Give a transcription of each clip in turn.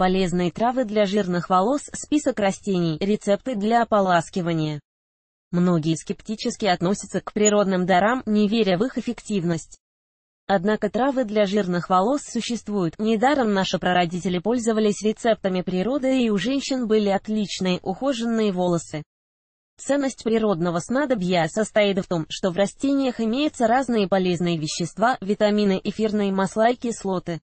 Полезные травы для жирных волос, список растений, рецепты для ополаскивания. Многие скептически относятся к природным дарам, не веря в их эффективность. Однако травы для жирных волос существуют. Недаром наши прародители пользовались рецептами природы и у женщин были отличные, ухоженные волосы. Ценность природного снадобья состоит в том, что в растениях имеются разные полезные вещества, витамины, эфирные масла и кислоты.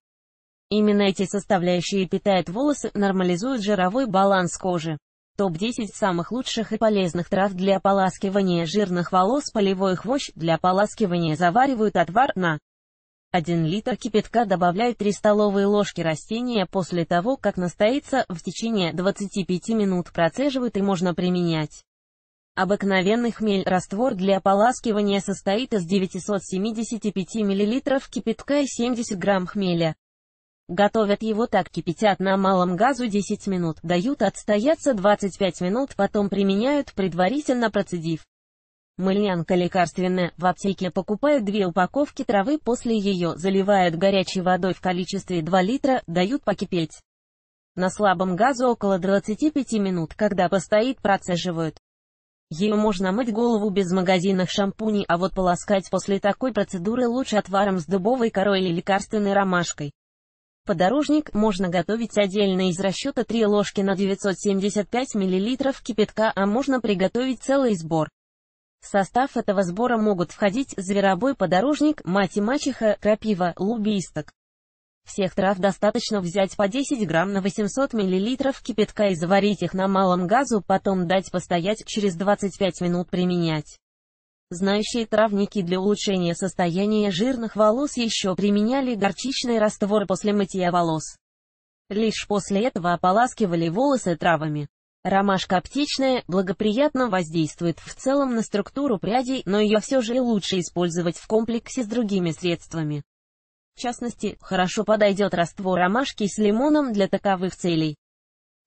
Именно эти составляющие питают волосы, нормализуют жировой баланс кожи. Топ-10 самых лучших и полезных трав для ополаскивания жирных волос полевой хвощ для ополаскивания заваривают отвар на 1 литр кипятка добавляют 3 столовые ложки растения после того, как настоится, в течение 25 минут процеживают и можно применять. Обыкновенный хмель раствор для ополаскивания состоит из 975 мл кипятка и 70 грамм хмеля. Готовят его так, кипятят на малом газу 10 минут, дают отстояться 25 минут, потом применяют, предварительно процедив. Мыльянка лекарственная, в аптеке покупают две упаковки травы, после ее заливают горячей водой в количестве 2 литра, дают покипеть. На слабом газу около 25 минут, когда постоит, процеживают. Ее можно мыть голову без магазинных шампуней, а вот полоскать после такой процедуры лучше отваром с дубовой корой или лекарственной ромашкой. Подорожник можно готовить отдельно из расчета 3 ложки на 975 мл кипятка, а можно приготовить целый сбор. В состав этого сбора могут входить зверобой подорожник, мать и мачеха, крапива, лубисток. Всех трав достаточно взять по 10 грамм на 800 мл кипятка и заварить их на малом газу, потом дать постоять, через 25 минут применять. Знающие травники для улучшения состояния жирных волос еще применяли горчичный раствор после мытья волос. Лишь после этого ополаскивали волосы травами. Ромашка аптечная, благоприятно воздействует в целом на структуру прядей, но ее все же лучше использовать в комплексе с другими средствами. В частности, хорошо подойдет раствор ромашки с лимоном для таковых целей.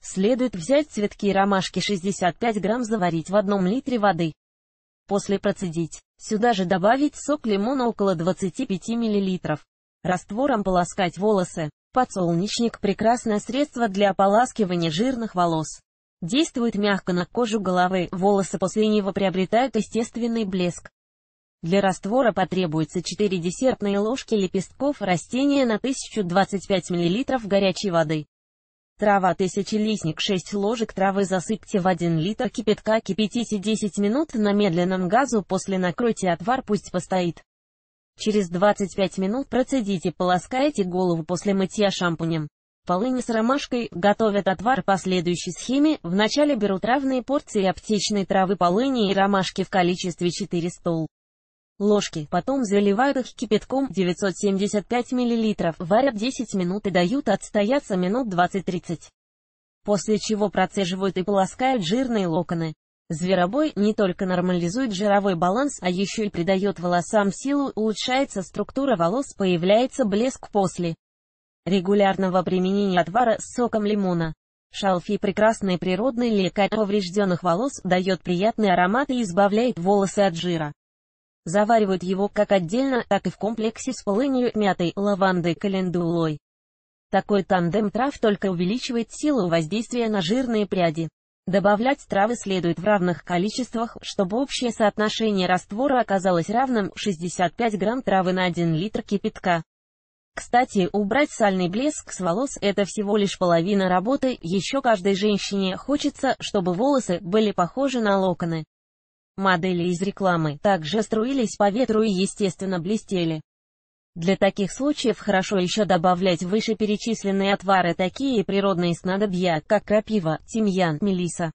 Следует взять цветки ромашки 65 грамм заварить в одном литре воды. После процедить. Сюда же добавить сок лимона около 25 мл. Раствором полоскать волосы. Подсолнечник – прекрасное средство для ополаскивания жирных волос. Действует мягко на кожу головы, волосы после него приобретают естественный блеск. Для раствора потребуется 4 десертные ложки лепестков растения на 1025 мл горячей воды. Трава тысячелистник 6 ложек травы засыпьте в 1 литр кипятка, кипятите 10 минут на медленном газу, после накройте отвар, пусть постоит. Через 25 минут процедите, полоскайте голову после мытья шампунем. Полыни с ромашкой готовят отвар по следующей схеме. Вначале берут равные порции аптечной травы полыни и ромашки в количестве 4 стол ложки, потом заливают их кипятком 975 мл, варят 10 минут и дают отстояться минут 20-30. После чего процеживают и полоскают жирные локоны. Зверобой не только нормализует жировой баланс, а еще и придает волосам силу, улучшается структура волос, появляется блеск после регулярного применения отвара с соком лимона. Шалфей прекрасный природный лекарь поврежденных волос, дает приятный аромат и избавляет волосы от жира. Заваривают его как отдельно, так и в комплексе с полынью, мятой, лавандой, календулой. Такой тандем трав только увеличивает силу воздействия на жирные пряди. Добавлять травы следует в равных количествах, чтобы общее соотношение раствора оказалось равным 65 грамм травы на 1 литр кипятка. Кстати, убрать сальный блеск с волос – это всего лишь половина работы, еще каждой женщине хочется, чтобы волосы были похожи на локоны. Модели из рекламы также струились по ветру и естественно блестели. Для таких случаев хорошо еще добавлять вышеперечисленные отвары такие природные снадобья, как крапива, тимьян, мелиса,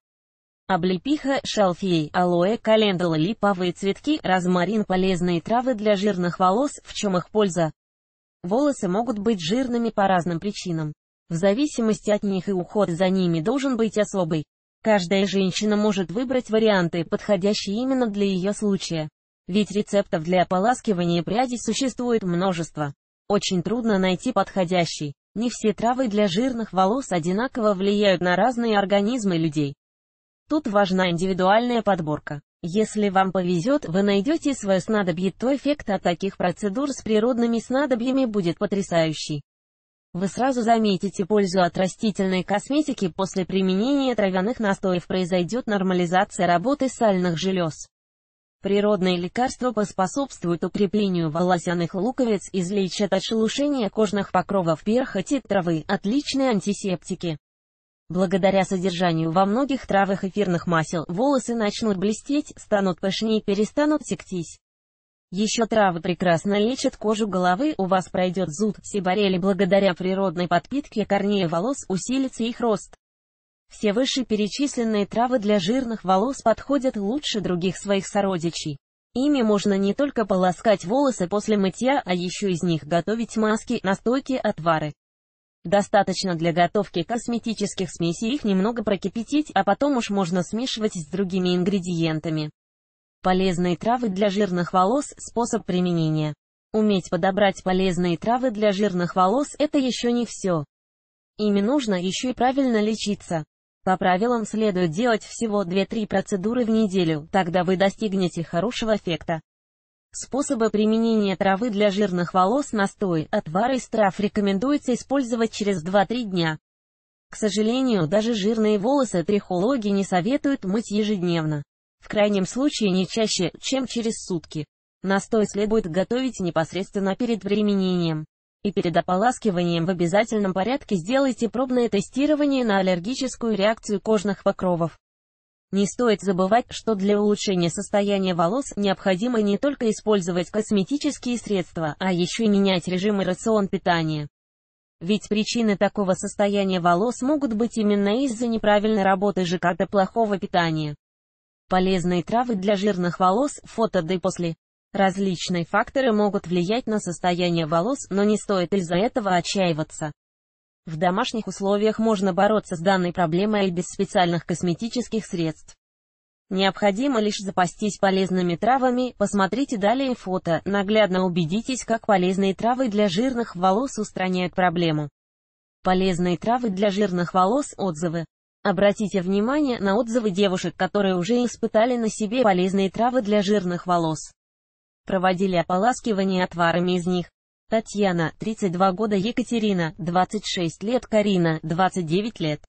облепиха, шалфей, алоэ, календула, липовые цветки, розмарин, полезные травы для жирных волос, в чем их польза. Волосы могут быть жирными по разным причинам. В зависимости от них и уход за ними должен быть особый. Каждая женщина может выбрать варианты, подходящие именно для ее случая. Ведь рецептов для ополаскивания прядей существует множество. Очень трудно найти подходящий. Не все травы для жирных волос одинаково влияют на разные организмы людей. Тут важна индивидуальная подборка. Если вам повезет, вы найдете свое снадобье, то эффект от таких процедур с природными снадобьями будет потрясающий. Вы сразу заметите пользу от растительной косметики после применения травяных настоев произойдет нормализация работы сальных желез. Природные лекарства поспособствуют укреплению волосяных луковиц, излечат от шелушения кожных покровов перхоти, травы, отличные антисептики. Благодаря содержанию во многих травах эфирных масел, волосы начнут блестеть, станут пышнее перестанут тектись. Еще травы прекрасно лечат кожу головы, у вас пройдет зуд, сибарели благодаря природной подпитке корней волос усилится их рост. Все вышеперечисленные травы для жирных волос подходят лучше других своих сородичей. Ими можно не только полоскать волосы после мытья, а еще из них готовить маски, настойки, отвары. Достаточно для готовки косметических смесей их немного прокипятить, а потом уж можно смешивать с другими ингредиентами. Полезные травы для жирных волос – способ применения. Уметь подобрать полезные травы для жирных волос – это еще не все. Ими нужно еще и правильно лечиться. По правилам следует делать всего 2-3 процедуры в неделю, тогда вы достигнете хорошего эффекта. Способы применения травы для жирных волос настой, отвар из трав рекомендуется использовать через 2-3 дня. К сожалению, даже жирные волосы трихологи не советуют мыть ежедневно. В крайнем случае не чаще, чем через сутки. Настой следует готовить непосредственно перед применением и перед ополаскиванием в обязательном порядке сделайте пробное тестирование на аллергическую реакцию кожных покровов. Не стоит забывать, что для улучшения состояния волос необходимо не только использовать косметические средства, а еще и менять режим и рацион питания. Ведь причины такого состояния волос могут быть именно из-за неправильной работы ЖКТ плохого питания. Полезные травы для жирных волос, фото до и после. Различные факторы могут влиять на состояние волос, но не стоит из-за этого отчаиваться. В домашних условиях можно бороться с данной проблемой и без специальных косметических средств. Необходимо лишь запастись полезными травами, посмотрите далее фото, наглядно убедитесь, как полезные травы для жирных волос устраняют проблему. Полезные травы для жирных волос, отзывы. Обратите внимание на отзывы девушек, которые уже испытали на себе полезные травы для жирных волос проводили ополаскивание отварами из них. Татьяна, 32 года Екатерина, 26 лет Карина, 29 лет.